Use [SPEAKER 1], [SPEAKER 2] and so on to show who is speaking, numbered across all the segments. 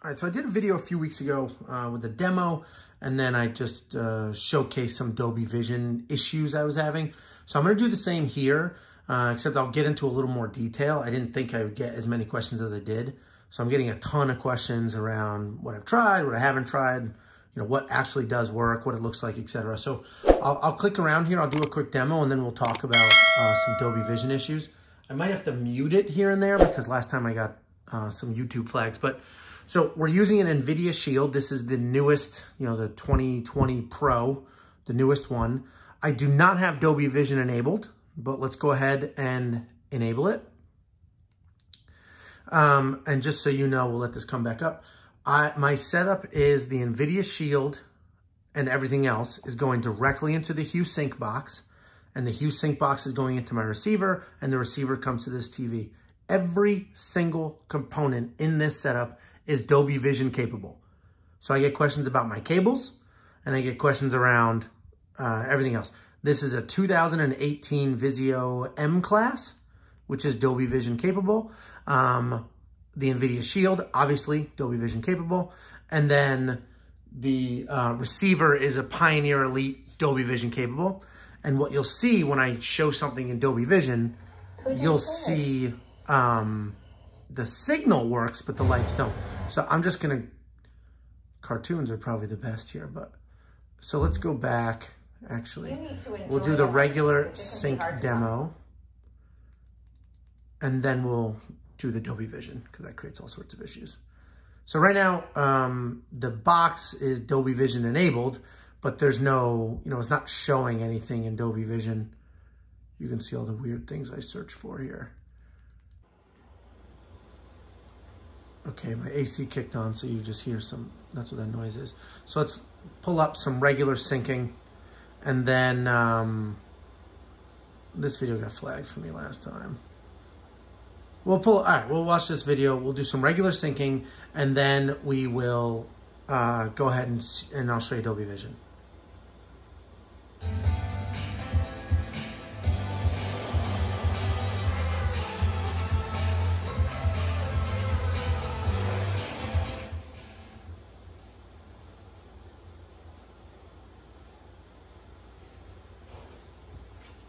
[SPEAKER 1] All right, so I did a video a few weeks ago uh, with a demo, and then I just uh, showcased some Dolby Vision issues I was having. So I'm gonna do the same here, uh, except I'll get into a little more detail. I didn't think I would get as many questions as I did. So I'm getting a ton of questions around what I've tried, what I haven't tried, you know, what actually does work, what it looks like, etc. So I'll, I'll, click around here, I'll do a quick demo, and then we'll talk about uh, some Dolby Vision issues. I might have to mute it here and there because last time I got uh, some YouTube flags, but so we're using an NVIDIA Shield. This is the newest, you know, the 2020 Pro, the newest one. I do not have Dolby Vision enabled, but let's go ahead and enable it. Um, and just so you know, we'll let this come back up. I, my setup is the NVIDIA Shield and everything else is going directly into the Hue Sync box. And the Hue Sync box is going into my receiver and the receiver comes to this TV. Every single component in this setup is Dolby Vision capable. So I get questions about my cables and I get questions around uh, everything else. This is a 2018 Vizio M class, which is Dolby Vision capable. Um, the NVIDIA Shield, obviously Dolby Vision capable. And then the uh, receiver is a Pioneer Elite Dolby Vision capable. And what you'll see when I show something in Dolby Vision, you'll see um, the signal works, but the lights don't. So I'm just gonna, cartoons are probably the best here, but, so let's go back, actually. We'll do the regular sync demo. And then we'll do the Dolby Vision, because that creates all sorts of issues. So right now, um, the box is Dolby Vision enabled, but there's no, you know, it's not showing anything in Dolby Vision. You can see all the weird things I search for here. Okay, my AC kicked on, so you just hear some, that's what that noise is. So let's pull up some regular syncing, and then um, this video got flagged for me last time. We'll pull, all right, we'll watch this video. We'll do some regular syncing, and then we will uh, go ahead and, and I'll show you Dolby Vision.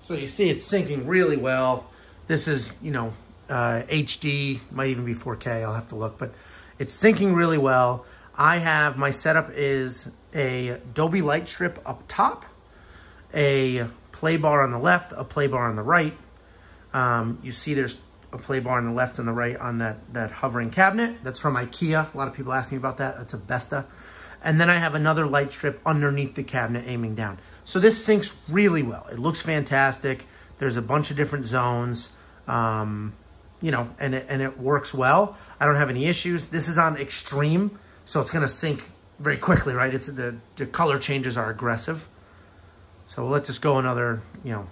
[SPEAKER 1] So you see it's syncing really well. This is, you know, uh, HD, might even be 4K, I'll have to look, but it's syncing really well. I have, my setup is a Dolby light strip up top, a play bar on the left, a play bar on the right. Um, you see there's a play bar on the left and the right on that, that hovering cabinet. That's from Ikea. A lot of people ask me about that. It's a Besta. And then I have another light strip underneath the cabinet aiming down. So this syncs really well. It looks fantastic. There's a bunch of different zones, um, you know, and it, and it works well. I don't have any issues. This is on extreme, so it's going to sync very quickly, right? It's the, the color changes are aggressive. So we'll let this go another, you know,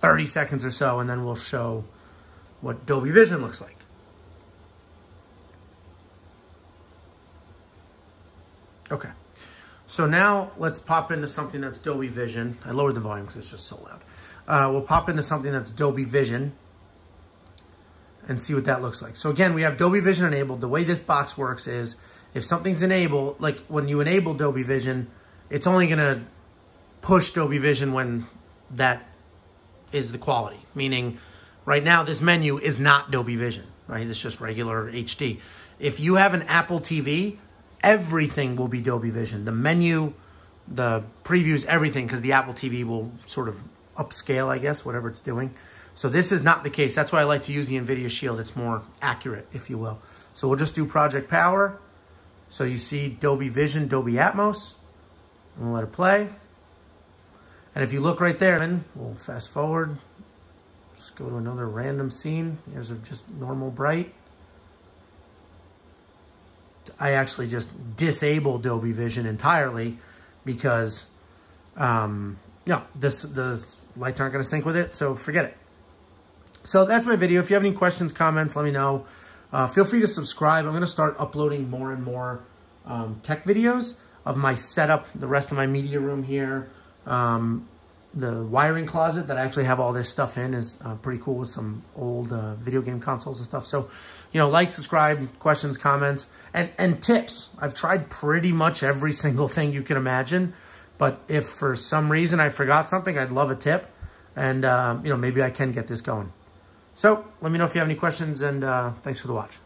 [SPEAKER 1] 30 seconds or so, and then we'll show what Dolby Vision looks like. Okay. So now let's pop into something that's Dolby Vision. I lowered the volume because it's just so loud. Uh, we'll pop into something that's Dolby Vision and see what that looks like. So again, we have Dolby Vision enabled. The way this box works is if something's enabled, like when you enable Dolby Vision, it's only going to push Dolby Vision when that is the quality. Meaning right now this menu is not Dolby Vision, right? It's just regular HD. If you have an Apple TV, everything will be Dolby Vision. The menu, the previews, everything, because the Apple TV will sort of upscale, I guess, whatever it's doing. So this is not the case. That's why I like to use the NVIDIA Shield. It's more accurate, if you will. So we'll just do Project Power. So you see Dolby Vision, Dolby Atmos. And we'll let it play. And if you look right there, then we'll fast forward. Just go to another random scene. Here's just normal bright. I actually just disable Dolby Vision entirely because, um, no, this the lights aren't going to sync with it, so forget it. So that's my video. If you have any questions, comments, let me know. Uh, feel free to subscribe. I'm going to start uploading more and more um, tech videos of my setup, the rest of my media room here. Um, the wiring closet that I actually have all this stuff in is uh, pretty cool with some old uh, video game consoles and stuff. So you know, like, subscribe, questions, comments, and, and tips. I've tried pretty much every single thing you can imagine. But if for some reason I forgot something, I'd love a tip. And, um, you know, maybe I can get this going. So let me know if you have any questions, and uh, thanks for the watch.